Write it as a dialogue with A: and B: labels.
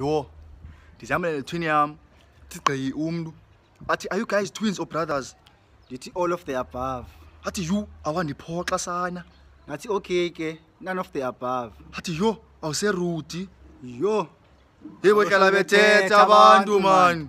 A: yho ndizihambele netwin yam ndigqiyi umntu athi are you guys twins or brothers
B: ndithi all of the above
A: athi yhu awandiphoxa sana
B: ngathi okay ke none of the above
A: athi yho awuserudi
B: yho
A: heyi bohlala bethetha abantu mani